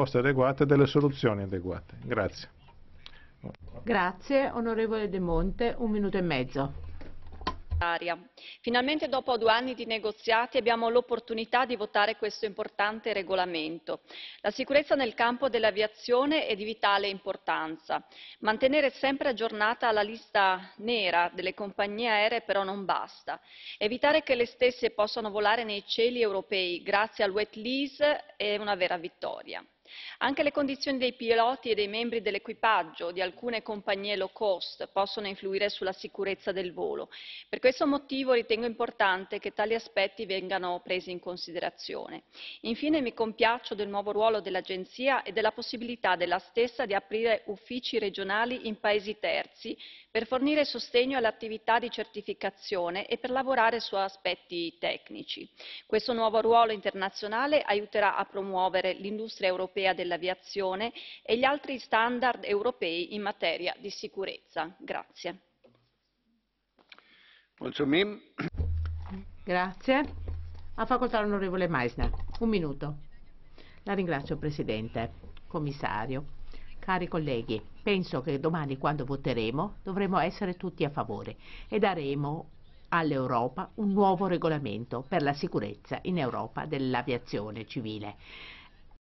risposte adeguate e delle soluzioni adeguate. Grazie. Grazie, onorevole De Monte, un minuto e mezzo. Finalmente dopo due anni di negoziati abbiamo l'opportunità di votare questo importante regolamento. La sicurezza nel campo dell'aviazione è di vitale importanza. Mantenere sempre aggiornata la lista nera delle compagnie aeree però non basta. Evitare che le stesse possano volare nei cieli europei grazie al wet lease è una vera vittoria. Anche le condizioni dei piloti e dei membri dell'equipaggio di alcune compagnie low cost possono influire sulla sicurezza del volo. Per questo motivo ritengo importante che tali aspetti vengano presi in considerazione. Infine mi compiaccio del nuovo ruolo dell'Agenzia e della possibilità della stessa di aprire uffici regionali in paesi terzi per fornire sostegno alle attività di certificazione e per lavorare su aspetti tecnici. Questo nuovo ruolo internazionale aiuterà a promuovere l'industria europea dell'aviazione e gli altri standard europei in materia di sicurezza. Grazie. Grazie. Ha facoltà l'onorevole Meisner. Un minuto. La ringrazio Presidente, Commissario. Cari colleghi, penso che domani quando voteremo dovremo essere tutti a favore e daremo all'Europa un nuovo regolamento per la sicurezza in Europa dell'aviazione civile.